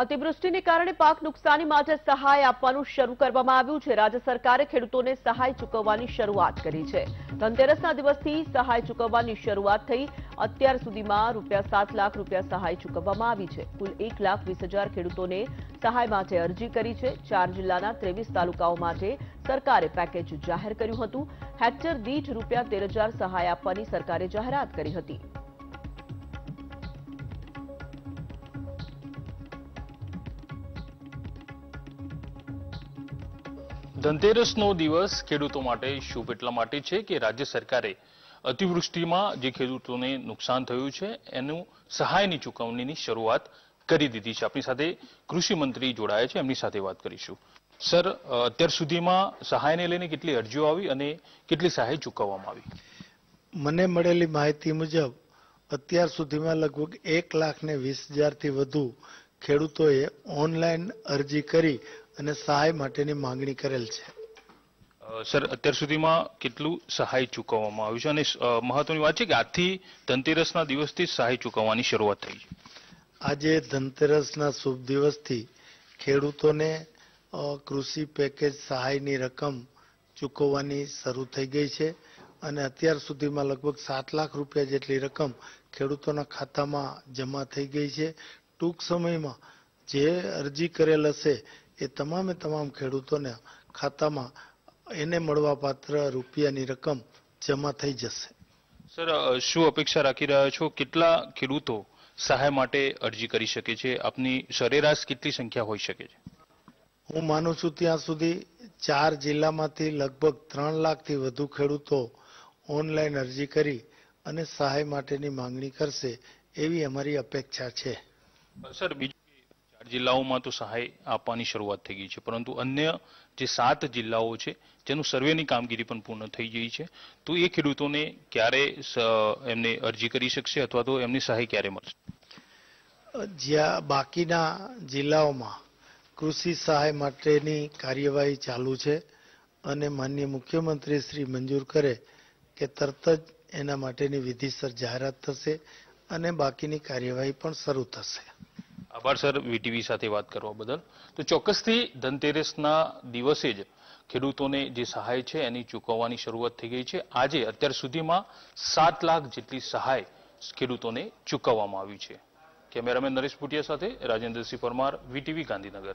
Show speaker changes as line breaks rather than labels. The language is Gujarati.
અતિવૃષ્ટિને કારણે પાક નુકસાની માટે સહાય આપવાનું શરૂ કરવામાં આવ્યું છે. રાજ્ય સરકારે ખેડૂતોને સહાય ચૂકવવાની શરૂઆત કરી છે. ધનતેરસના દિવસથી સહાય ચૂકવવાની શરૂઆત થઈ. અત્યાર સુધીમાં રૂપિયા સાત લાખ રૂપિયા સહાય ચૂકવવામાં આવી છે. કુલ એક લાખ વીસ હજાર ખેડૂતોને સહાય માટે અરજી કરી છે. ચાર જિલ્લાના ત્રેવીસ તાલુકાઓ માટે સરકારે પેકેજ જાહેર કર્યું હતું. હેક્ટર દીઠ રૂપિયા તેર હજાર સહાય આપવાની સરકારે જાહેરાત કરી હતી.
ધનતેરસનો દિવસ ખેડૂતો માટે શુભ એટલા માટે છે કે રાજ્ય સરકારે અતિવૃષ્ટિમાં જે ખેડૂતોને નુકસાન થયું છે, એનું સહાયની ચૂકવણીની શરૂઆત કરી દીધી છે. આપણી સાથે કૃષિ મંત્રી જોડાયા છે. એમની સાથે વાત કરીશું. સર, અત્યાર સુધીમાં સહાયને લઈને કેટલી અરજીઓ આવી અને કેટલી સહાય ચૂકવવામાં આવી?
મને મળેલી માહિતી મુજબ, અત્યાર સુધીમાં લગભગ એક લાખ ને વીસ હજારથી વધુ ખેડૂતોએ ઓનલાઈન અરજી કરી અને સહાય માટેની માંગણી કરેલ છે.
સર અત્યાર સુધીમાં કેટલું સહાય ચૂકવવામાં આવ્યું છે? અને મહત્વની વાત છે કે આજથી ધનતેરસના દિવસથી સહાય ચૂકવવાની શરૂઆત થઈ. છે
આજે ધનતેરસના શુભ દિવસથી ખેડૂતોને કૃષિ પેકેજ સહાયની રકમ ચૂકવવાની શરૂ થઈ ગઈ છે. અને અત્યાર સુધીમાં લગભગ સાત લાખ રૂપિયા જેટલી રકમ ખેડૂતોના ખાતામાં જમા થઈ ગઈ છે. ટૂંક સમયમાં જે અરજી કરેલ હશે એ તમામે તમામ ખેડૂતોને ખાતામાં એને મળવાપાત્ર રૂપિયાની રકમ જમા થઈ જશે.
સર શું અપેક્ષા રાખી રહ્યા છો? કેટલા ખેડૂતો સહાય માટે અરજી કરી શકે છે? આપની સરેરાશ કેટલી સંખ્યા હોઈ શકે છે?
હું માનું છું ત્યાં સુધી ચાર જિલ્લામાંથી લગભગ ત્રણ લાખથી વધુ ખેડૂતો ઓનલાઈન અરજી કરી અને સહાય માટેની માંગણી કરશે એવી અમારી અપેક્ષા છે.
સર બીજું જિલ્લાઓમાં તો સહાય આપવાની શરૂઆત થઈ ગઈ છે. પરંતુ અન્ય જે સાત જિલ્લાઓ છે, જેનું સર્વેની કામગીરી પણ પૂર્ણ થઈ ગઈ છે, તો એ ખેડૂતોને ક્યારે એમને અરજી કરી શકશે અથવા તો એમની સહાય ક્યારે મળશે?
જ્યાં બાકીના જિલ્લાઓમાં કૃષિ સહાય માટેની કાર્યવાહી ચાલુ છે અને માન્ય મુખ્યમંત્રી શ્રી મંજૂર કરે કે તરત જ એના માટેની વિધિસર જાહેરાત થશે અને બાકીની કાર્યવાહી પણ શરૂ થશે.
આભાર સર, વીટીવી સાથે વાત કરવા બદલ. તો ચોક્કસથી ધનતેરસના દિવસે જ ખેડૂતોને જે સહાય છે એની ચૂકવવાની શરૂઆત થઈ ગઈ છે. આજે, અત્યાર સુધીમાં સાત લાખ જેટલી સહાય ખેડૂતોને ચૂકવવામાં આવી છે. કેમેરામેન નરેશ ભુટિયા સાથે રાજેન્દ્રસિંહ પરમાર, વીટીવી ગાંધીનગર.